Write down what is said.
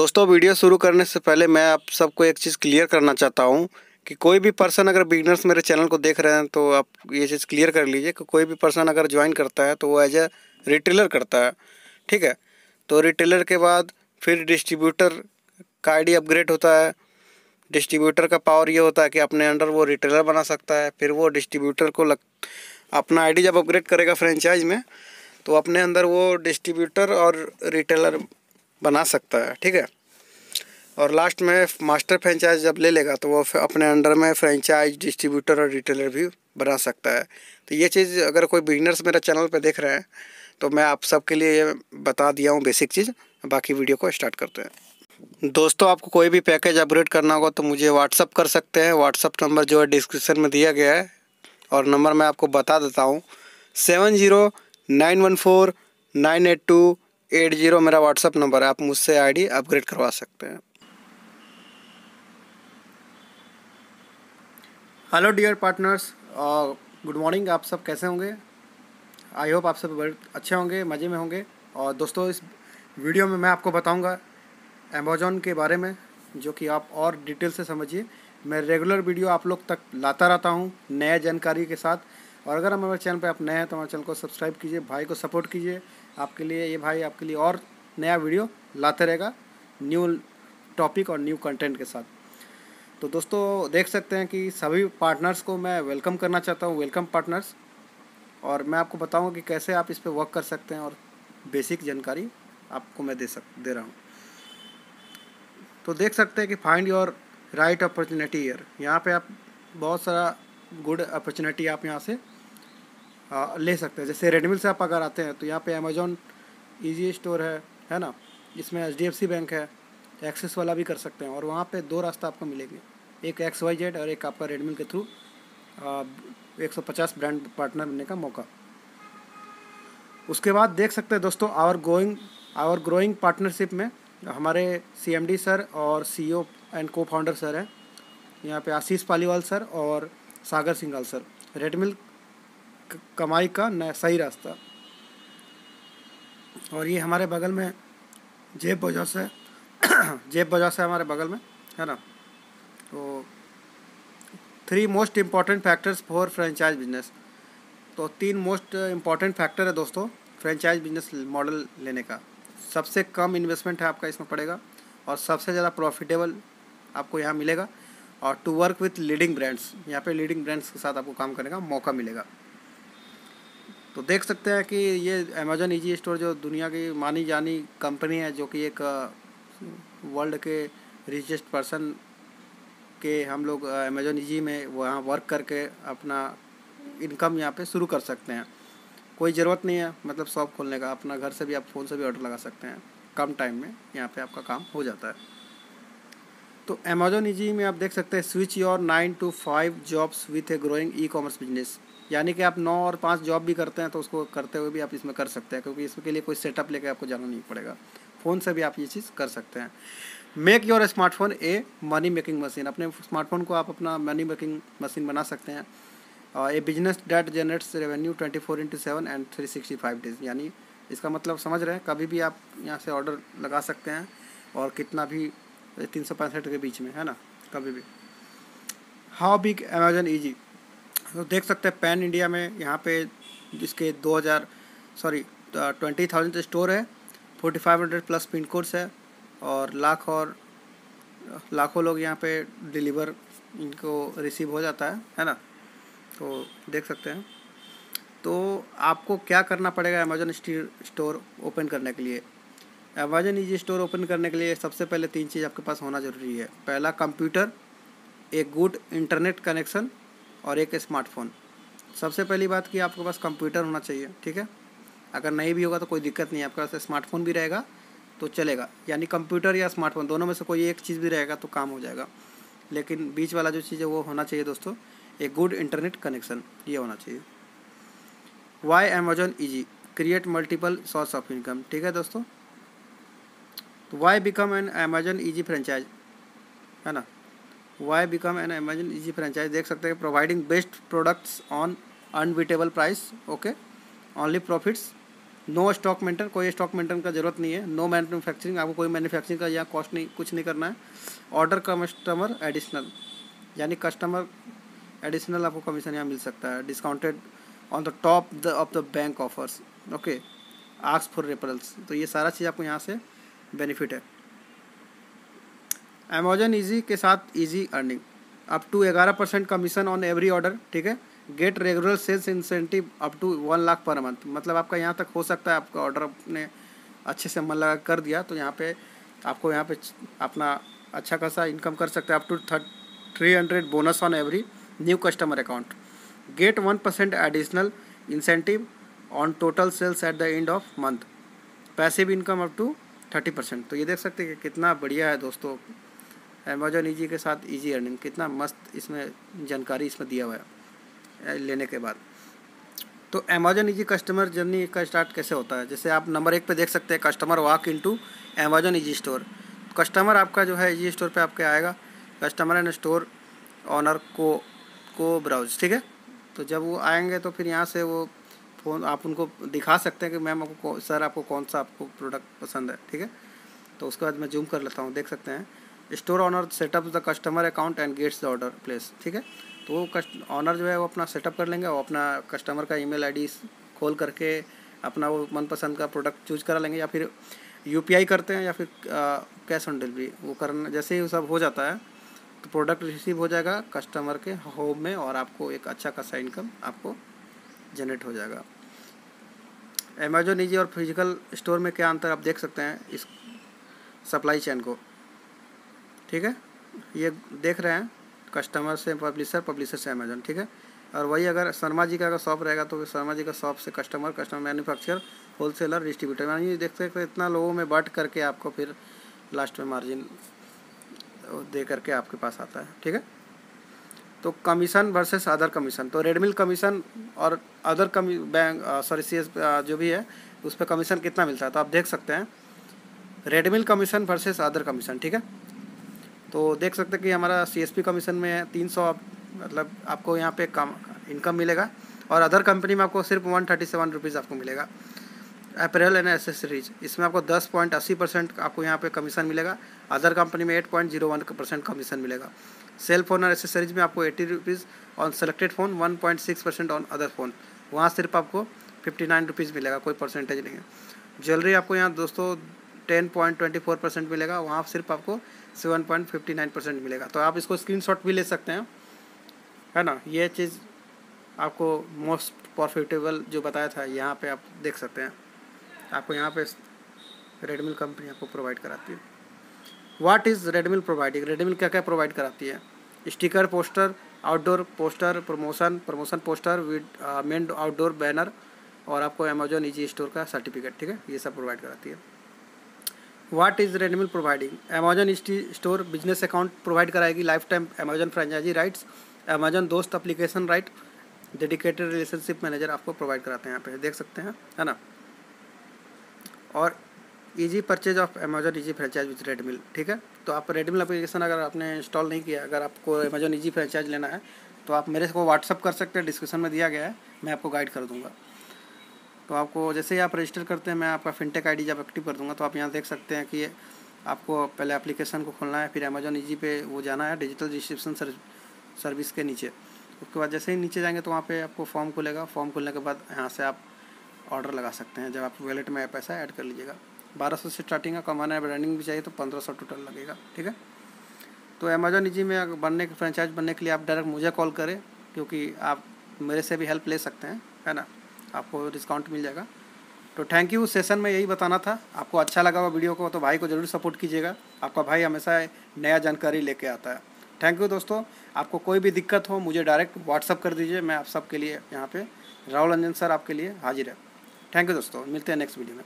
दोस्तों, वीडियो शुरू करने से पहले मैं आप सबको एक चीज़ क्लियर करना चाहता हूँ कि कोई भी पर्सन अगर बिगनर्स मेरे चैनल को देख रहे हैं तो आप ये चीज़ क्लियर कर लीजिए कि कोई भी पर्सन अगर ज्वाइन करता है तो वो एज ए रिटेलर करता है, ठीक है? तो रिटेलर के बाद फिर डिस्ट्रीब्यूटर का आईडी अपग्रेड होता है डिस्ट्रीब्यूटर का पावर ये होता है कि अपने अंडर वो रिटेलर बना सकता है, फिर वो डिस्ट्रीब्यूटर को लग, अपना आईडी जब अपग्रेड करेगा फ्रेंचाइज में तो अपने अंदर वो डिस्ट्रीब्यूटर और रिटेलर बना सकता है, ठीक है? और लास्ट में मास्टर फ्रेंचाइज जब ले लेगा तो वो अपने अंडर में फ्रेंचाइज डिस्ट्रीब्यूटर और रिटेलर भी बना सकता है। तो ये चीज़ अगर कोई बिगनर्स मेरा चैनल पर देख रहे हैं तो मैं आप सबके लिए बता दिया हूँ बेसिक चीज़। बाकी वीडियो को स्टार्ट करते हैं। दोस्तों, आपको कोई भी पैकेज अपग्रेड करना होगा तो मुझे व्हाट्सअप कर सकते हैं। व्हाट्सअप नंबर जो है डिस्क्रिप्शन में दिया गया है। और नंबर मैं आपको बता देता हूँ। Seven zero nine one four nine eight two eight zero मेरा व्हाट्सअप नंबर है। आप मुझसे आईडी अपग्रेड करवा सकते हैं। Hello dear partners good morning आप सब कैसे होंगे? आई होप आप सब अच्छे होंगे, मज़े में होंगे। और दोस्तों, इस वीडियो में मैं आपको बताऊँगा अमेजोन के बारे में, जो कि आप और डिटेल से समझिए। मैं रेगुलर वीडियो आप लोग तक लाता रहता हूँ नए जानकारी के साथ। और अगर हमारे चैनल पर आप नए हैं तो हमारे चैनल को सब्सक्राइब कीजिए, भाई को सपोर्ट कीजिए। आपके लिए, ये भाई आपके लिए और नया वीडियो लाते रहेगा न्यू टॉपिक और न्यू कंटेंट के साथ। तो दोस्तों देख सकते हैं कि सभी पार्टनर्स को मैं वेलकम करना चाहता हूँ वेलकम पार्टनर्स और मैं आपको बताऊँगा कि कैसे आप इस पर वर्क कर सकते हैं और बेसिक जानकारी आपको मैं दे सक दे रहा हूँ. तो देख सकते हैं कि find your right opportunity here यहाँ पे आप बहुत सारा गुड अपॉर्चुनिटी आप यहाँ से आ, ले सकते हैं. जैसे रेडमिल से आप अगर आते हैं तो यहाँ पे अमेजोन ईजी स्टोर है है ना? इसमें HDFC बैंक है एक्सेस वाला भी कर सकते हैं और वहाँ पे दो रास्ता आपको मिलेंगे। एक एक्स वाई जेड और एक आपका रेडमिल के थ्रू एक सौ पचास ब्रांड पार्टनर बनने का मौका। उसके बाद देख सकते हैं दोस्तों our going our growing partnership में हमारे सीएमडी सर और C and cofounder sir हैं। यहाँ पे आशीष पालीवाल सर और सागर सिंघाल सर रेडमिल कमाई का न, सही रास्ता। और ये हमारे बगल में जेब वजह से जेब वजह से हमारे बगल में, है ना? तो three most important factors for franchise business तो तीन मोस्ट इंपॉर्टेंट फैक्टर है दोस्तों फ्रेंचाइज बिज़नेस मॉडल लेने का। सबसे कम इन्वेस्टमेंट है आपका, इसमें पड़ेगा, और सबसे ज़्यादा प्रॉफिटेबल आपको यहाँ मिलेगा, और to work with leading brands यहाँ पे लीडिंग ब्रांड्स के साथ आपको काम करने का मौका मिलेगा। तो देख सकते हैं कि ये अमेजोन ईजी स्टोर जो दुनिया की मानी जानी कंपनी है, जो कि एक वर्ल्ड के रिचेस्ट पर्सन के हम लोग अमेजोन ईजी में वहाँ वर्क करके अपना इनकम यहाँ पे शुरू कर सकते हैं। कोई ज़रूरत नहीं है मतलब शॉप खोलने का, अपना घर से भी आप फ़ोन से भी ऑर्डर लगा सकते हैं। कम टाइम में यहाँ पे आपका काम हो जाता है। तो अमेजोन ईजी में आप देख सकते हैं switch your nine to five jobs with a growing e commerce business यानी कि आप नौ और पाँच जॉब भी करते हैं तो उसको करते हुए भी आप इसमें कर सकते हैं, क्योंकि इसके लिए कोई सेटअप लेके आपको जाना नहीं पड़ेगा। फ़ोन से भी आप ये चीज़ कर सकते हैं। Make your smartphone a money making machine अपने स्मार्टफ़ोन को आप अपना मनी मेकिंग मशीन बना सकते हैं। A business that generates revenue twenty four into seven and three sixty five days यानी इसका मतलब समझ रहे हैं, कभी भी आप यहाँ से ऑर्डर लगा सकते हैं और कितना भी तीन सौ पैंसठ के बीच में, है ना? कभी भी। हाउ बिग अमेजन ईजी तो देख सकते हैं पैन इंडिया में यहाँ पे जिसके 2000 सॉरी ट्वेंटी थाउज़ेंड स्टोर है। Forty five hundred plus pin codes है और लाख और, लाखों लोग यहाँ पे डिलीवर इनको रिसीव हो जाता है है ना? तो देख सकते हैं। तो आपको क्या करना पड़ेगा अमेजोन स्टोर ओपन करने के लिए? अमेजन ईजी स्टोर ओपन करने के लिए सबसे पहले तीन चीज़ आपके पास होना ज़रूरी है। पहला, कंप्यूटर, एक गुड इंटरनेट कनेक्शन और एक स्मार्टफ़ोन। सबसे पहली बात कि आपके पास कंप्यूटर होना चाहिए, ठीक है? अगर नहीं भी होगा तो कोई दिक्कत नहीं आपके पास स्मार्टफ़ोन भी रहेगा तो चलेगा। यानी कंप्यूटर या स्मार्टफ़ोन दोनों में से कोई एक चीज़ भी रहेगा तो काम हो जाएगा। लेकिन बीच वाला जो चीज़ है वो होना चाहिए दोस्तों, एक गुड इंटरनेट कनेक्शन ये होना चाहिए। Why Amazon easy create multiple source of income ठीक है दोस्तों? तो why become an Amazon easy franchise है ना? Why become an Amazon easy franchise देख सकते हैं providing best products on unbeatable price okay only profits no stock maintain कोई स्टॉक मेंटेन का ज़रूरत नहीं है। नो मैन्युफैक्चरिंग आपको कोई मैन्युफैक्चरिंग का या कॉस्ट नहीं, कुछ नहीं करना है। ऑर्डर कस्टमर एडिशनल यानी कस्टमर एडिशनल आपको कमीशन यहाँ मिल सकता है। Discounted on the top the of the bank offers okay आक्स for referrals तो ये सारा चीज़ आपको यहाँ से बेनिफिट है। अमेजोन ईजी के साथ ईजी अर्निंग अप टू ग्यारह percent commission on every order ठीक है? Get regular sales incentive up to one lakh per month मतलब आपका यहाँ तक हो सकता है, आपका ऑर्डर अपने अच्छे से मन लगा कर दिया तो यहाँ पे आपको यहाँ पे अपना अच्छा खासा इनकम कर सकते हैं up to थर्ट three hundred bonus on every new customer account get one percent additional incentive on total sales at the end of month passive income up to thirty percent तो ये देख सकते हैं कि कितना बढ़िया है दोस्तों अमेजोन ईजी के साथ ईजी अर्निंग कितना मस्त इसमें जानकारी इसमें दिया हुआ है। लेने के बाद। तो अमेजोन ईजी कस्टमर जर्नी का स्टार्ट कैसे होता है? जैसे आप नंबर एक पे देख सकते हैं customer walk in to Amazon easy store customer आपका जो है ईजी स्टोर पे आपके आएगा। कस्टमर एंड स्टोर ऑनर को को ब्राउज ठीक है? तो जब वो आएँगे तो फिर यहाँ से वो फ़ोन आप उनको दिखा सकते हैं कि मैम आपको सर आपको कौन सा आपको प्रोडक्ट पसंद है, ठीक है? तो उसके बाद मैं जूम कर लेता हूँ, देख सकते हैं। Store owner setup the customer account and gets the order place ठीक है? तो वो कस्ट ऑनर जो है वो अपना सेटअप कर लेंगे, वो अपना कस्टमर का ईमेल आईडी खोल करके अपना वो मनपसंद का प्रोडक्ट चूज़ करा लेंगे या फिर यूपीआई करते हैं या फिर कैश ऑन डिलीवरी वो करना, जैसे ही वो सब हो जाता है तो प्रोडक्ट रिसीव हो जाएगा कस्टमर के होम में और आपको एक अच्छा खासा इनकम आपको जनरेट हो जाएगा। अमेजोन निजी और फ़िज़िकल स्टोर में क्या अंतर आप देख सकते हैं इस सप्लाई चेन को। ठीक है? ये देख रहे हैं। कस्टमर से पब्लिशर पब्लिशर से अमेजोन ठीक है? और वही अगर शर्मा जी का अगर शॉप रहेगा तो शर्मा जी का शॉप से customer customer manufacture wholesaler distributor यानी देख सकते इतना लोगों में बट करके आपको फिर लास्ट में मार्जिन दे करके आपके पास आता है, ठीक है? तो कमीशन वर्सेस अदर कमीशन तो रेडमिल कमीशन और अदर कमी बैंक सॉरी सी जो भी है, उस पर कमीशन कितना मिलता है? तो आप देख सकते हैं Redmil commission versus other commission ठीक है? तो देख सकते हैं कि हमारा सीएसपी कमीशन में तीन सौ मतलब आपको यहाँ पे कम इनकम मिलेगा और अदर कंपनी में आपको सिर्फ़ वन थर्टी सेवन रुपीज़ आपको मिलेगा। अप्रैल एंड एसेसरीज इसमें आपको दस पॉइंट अस्सी परसेंट आपको यहाँ पे कमीशन मिलेगा। अदर कंपनी में eight point zero one percent commission मिलेगा। सेल फ़ोन और एसेसरीज में आपको eighty rupees on selected phone one point six percent on other phone वहाँ सिर्फ़ आपको फिफ्टी नाइन रुपीज़ मिलेगा, कोई परसेंटेज नहीं है। ज्वेलरी आपको यहाँ दोस्तों ten point twenty four percent मिलेगा, वहाँ सिर्फ़ आपको seven point fifty nine percent मिलेगा। तो आप इसको स्क्रीन भी ले सकते हैं, है ना? ये चीज़ आपको मोस्ट प्रॉफिटेबल जो बताया था, यहाँ पे आप देख सकते हैं। आपको यहाँ पे रेडमिल कंपनी आपको प्रोवाइड कराती है। What is Redmil providing Redmil क्या क्या प्रोवाइड कराती है? Sticker poster outdoor poster promotion promotion poster with main outdoor banner और आपको अमेजोन ईजी स्टोर का सर्टिफिकेट ठीक है? ये सब प्रोवाइड कराती है। What is Redmil providing Amazon store business account provide कराएगी life time Amazon franchisee rights Amazon दोस्त application right dedicated relationship manager आपको प्रोवाइड कराते हैं यहाँ पे। देख सकते हैं, है ना? और easy purchase of Amazon easy franchise with Redmil ठीक है? तो आप रेडमिल एप्लीकेशन अगर आपने इंस्टॉल नहीं किया, अगर आपको अमेजोन इजी फ्रेंचाइज लेना है तो आप मेरे को व्हाट्सअप कर सकते हैं डिस्क्रिप्शन में दिया गया है, मैं आपको गाइड कर दूँगा। तो आपको जैसे ही आप रजिस्टर करते हैं, मैं आपका फिनटेक आईडी जब एक्टिव कर दूँगा तो आप यहाँ देख सकते हैं कि आपको पहले एप्लीकेशन को खोलना है, फिर अमेजोन ईजी पे वो जाना है डिजिटल रजिस्ट्रेशन सर्विस के नीचे। उसके बाद जैसे ही नीचे जाएँगे तो वहाँ पे आपको फॉर्म खुलेगा। फॉर्म खुलने के बाद यहाँ से आप ऑर्डर लगा सकते हैं। जब आप वैलेट में पैसा ऐड कर लीजिएगा। बारह सौ से स्टार्टिंग का कमाना है ब्रांडिंग भी चाहिए तो पंद्रह सौ टोटल लगेगा, ठीक है? तो अमेजोन ईजी में बनने के फ्रेंचाइज बनने के लिए आप डायरेक्ट मुझे कॉल करें, क्योंकि आप मेरे से भी हेल्प ले सकते हैं, है ना? आपको डिस्काउंट मिल जाएगा। तो थैंक यू सेशन में यही बताना था। आपको अच्छा लगा हुआ वीडियो को तो भाई को ज़रूर सपोर्ट कीजिएगा। आपका भाई हमेशा नया जानकारी लेके आता है। थैंक यू दोस्तों। आपको कोई भी दिक्कत हो, मुझे डायरेक्ट व्हाट्सअप कर दीजिए। मैं आप सबके लिए यहाँ पे राहुल रंजन सर आपके लिए हाजिर है। थैंक यू दोस्तों। मिलते हैं नेक्स्ट वीडियो में।